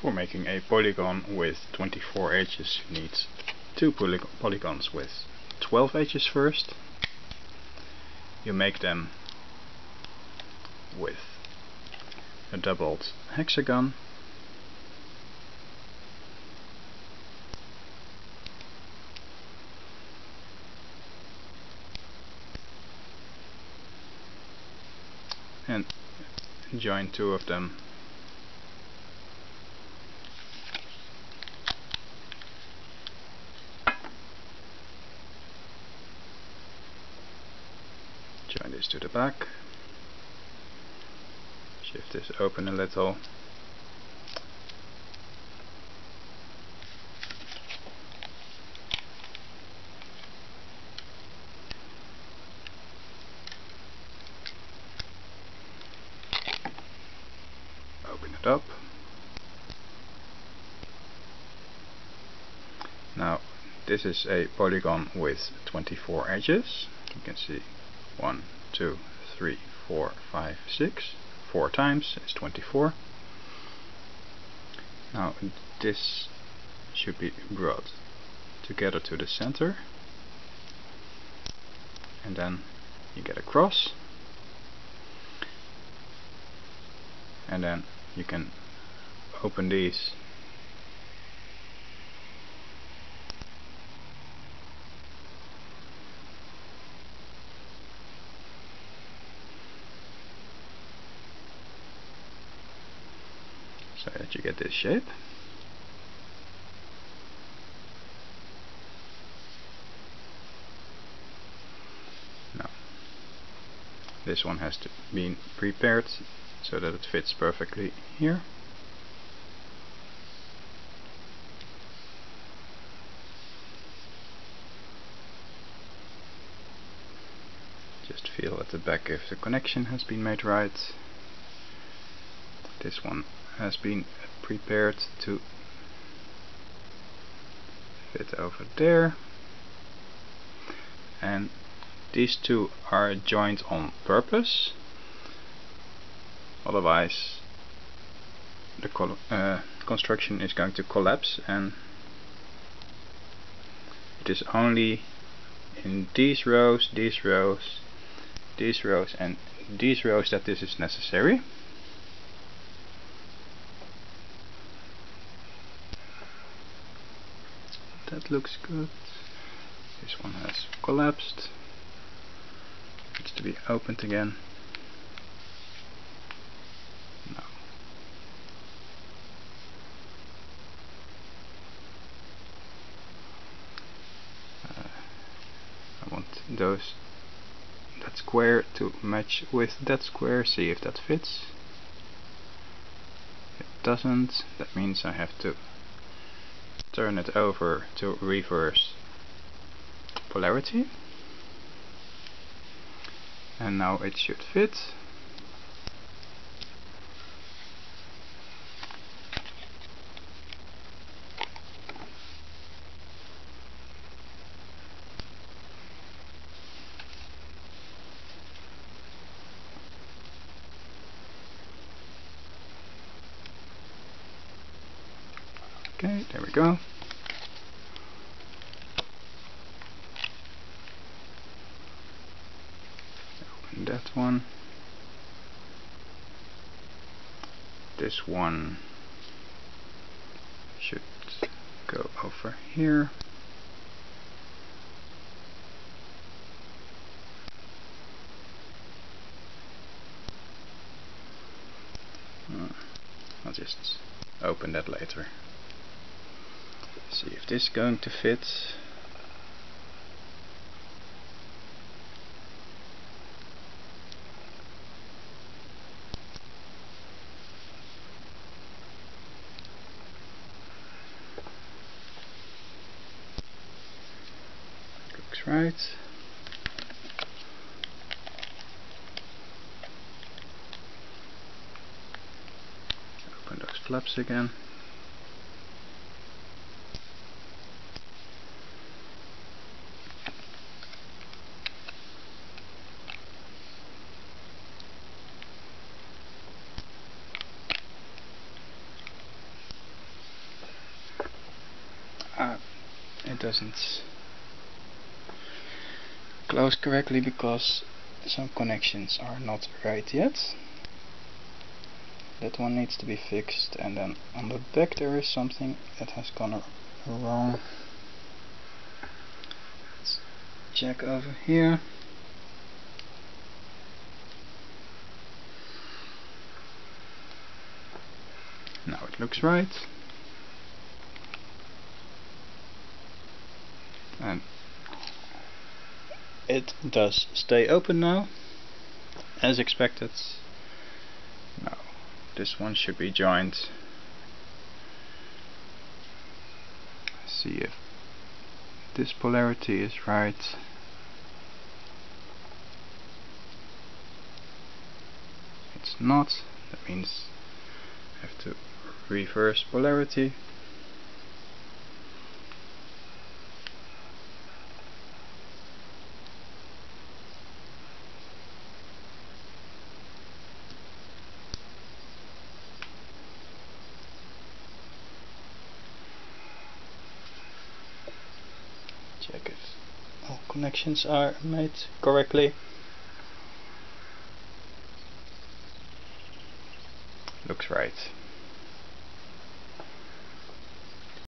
For making a polygon with 24 edges you need two poly polygons with 12 edges first. You make them with a doubled hexagon and join two of them join this to the back. Shift this open a little. Open it up. Now this is a polygon with 24 edges. You can see 1, 2, 3, 4, 5, 6 4 times is 24 now this should be brought together to the center. And then you get a cross. And then you can open these so that you get this shape now this one has to be prepared so that it fits perfectly here. Just feel at the back if the connection has been made right. This one has been prepared to fit over there and these two are joined on purpose otherwise the uh, construction is going to collapse and it is only in these rows, these rows, these rows and these rows that this is necessary. That looks good. This one has collapsed. Needs to be opened again. No uh, I want those that square to match with that square see if that fits it doesn't that means I have to turn it over to reverse polarity. And now it should fit Okay, there we go. Open that one. This one should go over here. Uh, I'll just open that later see if this is going to fit. Looks right. Open those flaps again uh, it doesn't close correctly because some connections are not right yet. That one needs to be fixed and then on the back there is something that has gone wrong. Let's check over here. Now it looks right and it does stay open now. As expected. Now this one should be joined. See if this polarity is right. It's not. That means I have to reverse polarity check if all connections are made correctly. Looks right